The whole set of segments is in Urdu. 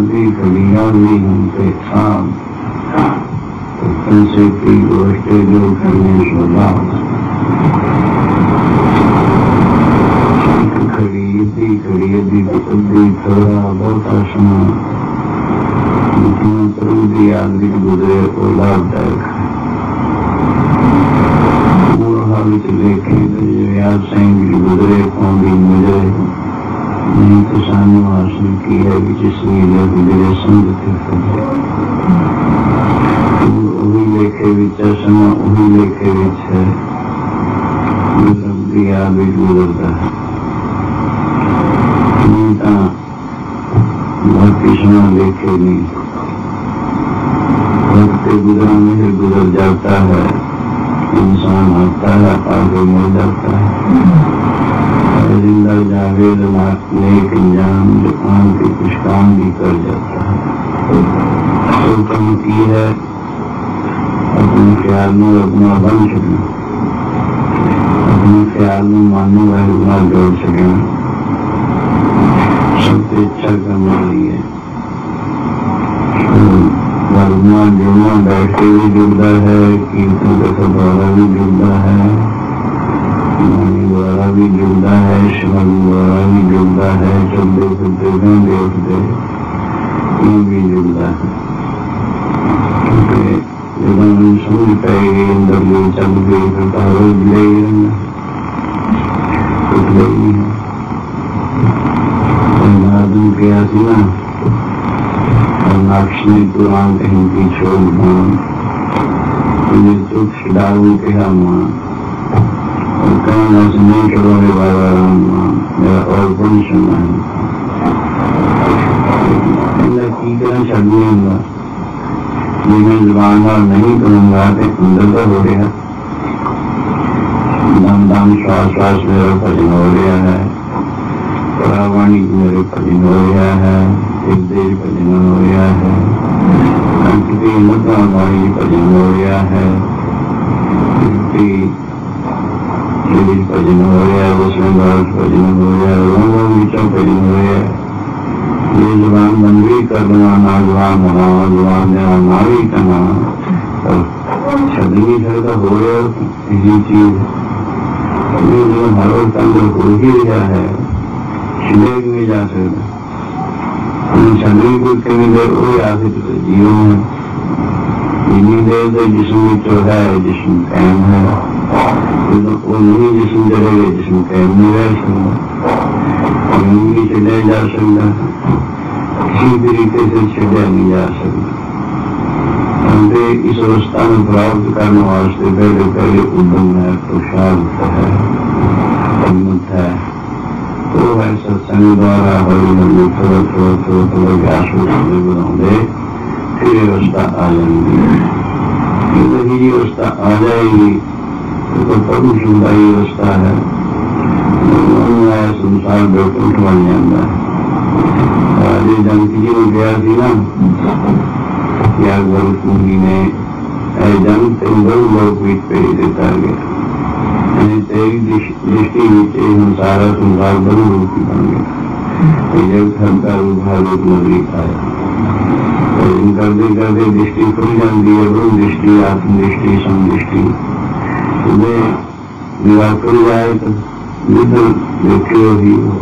آدھی کلیاں بھی ہم سے خام سے کی گوشتے جو کرنے سودا خریدی خریدی تبدی تھوڑا بہت سما ترودی آدمی گزرے اولاد دائک دیکھے یاد سنگھ گزرے پاؤں مجھے۔ نہیں تو حاصل کی ہے جس وہی بچ سما وہی بچ ہے گزرتا ہے باقی سما نہیں وقت گزر جاتا ہے انسان آتا ہے آگے مل جاتا ہے۔ زندہ جاوید نیک انجام، دکان کے کچھ کام بھی کر جاتا ہے۔ تو کم کی ہے۔ اپنے خیال میں اپنا بن سکیں اپنے خیال میں مانو ہے اپنا جوڑ سکیں سب سے اچھا کرنے لیے ورما جڑنا بیٹھے بھی جڑتا ہے، کیرتن کا سدارا بھی جڑتا ہے۔ مانی بھی جڑتا ہے بھی جڑتا ہے چلتے پھرتے اٹھتے یہ بھی جڑتا ہے کیونکہ جب ہم اندر جو چل گئی پھر تو روز لے ہی رہنا ہے کیا قرآن کہیں کی چھوڑ مان تجھے چپ کے ہم مان اور کہیں ایسے نہیں کرو ہے اللہ کی کریں چھڑنے گا یہ میں زبان اور نہیں کروں گا کہ اندر کا ہو گیا دم دم سواس سواس میرا بھجن ہو گیا ہے پراوانی میرے بھجن ہو گیا ہے ایک دیر بھجن ہو گیا ہے انکتی مدہ ہماری بھجن ہو گیا ہے میری ہو گیا اس ہو ہو یہ زبان بندی کرنا ناجوان ہونا زبان دینا ناوی کرنا چھدنی گھر کا ہو گیا یہ چیز یہ جو ہر وقت اندر ہو ہی رہا ہے چھلے بھی جا سکتا چھلے کو کمی دیر وہ آ سکتے جیو ہے اتنی دیر جسم جو ہے جسم قائم ہے۔ وہ نہیں جسم چلے گا جسم قائم نہیں رہ سکتا نہیں چلے جا سکتا کسی طریقے سے چلے نہیں جا سکتا ہمیں اس اوستھا میں پراپت کرنے واسطے پہلے پہلے ادم ہے پرشاد ہے ہمت ہے تو ہے ستسنگ دوارا ہوئی ہمیں تھوڑا تھوڑا تھوڑا تھوڑا گیس میں بناؤں گے پھر اوستھا آ جائیں گی وہی اوستھا آ جائے گی تو شدہ یہ اوستھا ہے سنسار بیٹھن بن جاتا ہے آج جنتی میں گیا سی نا کیا گل پوری نے اے جن تین گل لوگ بھی دیتا گیا تیری دشتی میں سارا سنسار بڑی روپی بن گیا جب گھر کا روپ نگری آیا کرتے کرتے دشتی کھل جاتی ہے وہ دشتی آتم دشتی سم دشتی نگاہ تو دیکھے ہو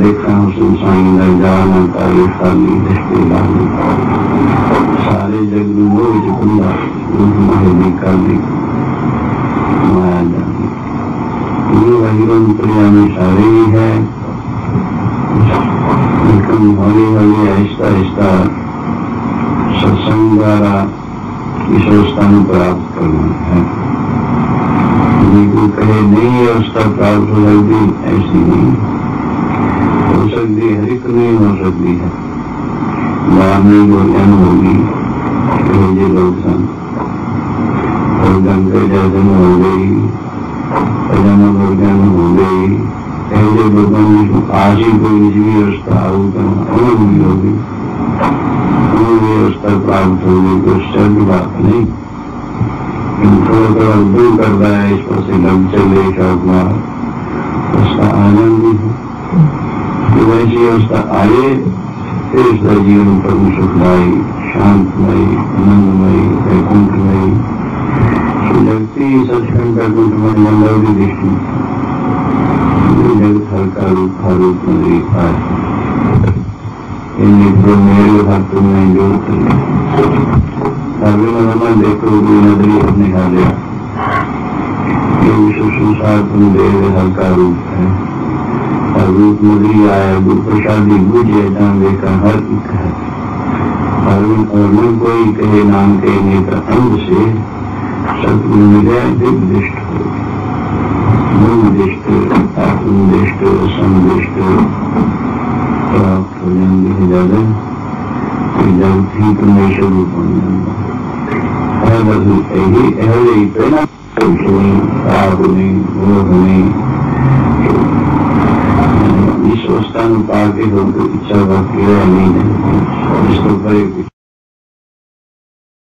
دیکھا ہوں جانا تاریخ خالی سارے جگ میں مایا یہ سارے ہی ہے۔ لیکن ہولی ہولی آہستہ آہستہ ستسنگ دوارا اس اوستھا پراپت کرنا ہے۔ کو کہے نہیں یہ اوستھا پراپت ہو سکتی ایسی نہیں۔ ہو سکتی ہر ایک نہیں ہو سکتی ہے۔ بعد میں گوجن ہوگی یہ جی لوگ سن۔ اور جن گنگے جیسن ہو گئی پجانا گوجن ہو گئی۔ ایسے جی لوگوں میں آج ہی کوئی نجوی رستہ انہوں بھی ہوگی۔ انہوں بھی رستہ پراپت ہوگی تو اس بات نہیں تھوڑا تھوڑا دور کرتا ہے اس پر سے لگ چلے شوق مار اس کا آنند بھی ہے کہ ویسی اوستھا آئے پھر اس کا جیون پرم سکھائی شانتمئی آنندمئی ویکنٹمئی جگتی سچکھنڈ ویکنٹمئی منڈوی دشٹی جگت ہلکا روپ ہر روپ مدری پائے ان جو میرے ہاتھ میں جوڑتے ارجن دیکھو بھی ندری اپنے حالیا یہ وشو سنسار تم ہلکا روپ ہے اور روپ آیا بوجھے جان دے ہر ایک ہے اور من کوئی کہے نام کہنے کا انگ سے ملے ہو من آتم سم پراپت ہو جائیں گے زیادہ جب تھی تو میں شروع ہو جانا ہے یہی اہل آپ نہیں وہ نہیں پا کے اچھا بات کیا نہیں ہے اس کو